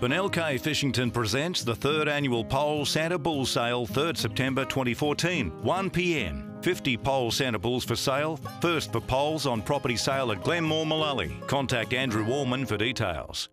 Benelkay Fishington presents the third annual Poll Santa Bull Sale, 3rd September 2014, 1pm. 50 poll Santa Bulls for sale, first for poles on property sale at Glenmore Mullaley. Contact Andrew Warman for details.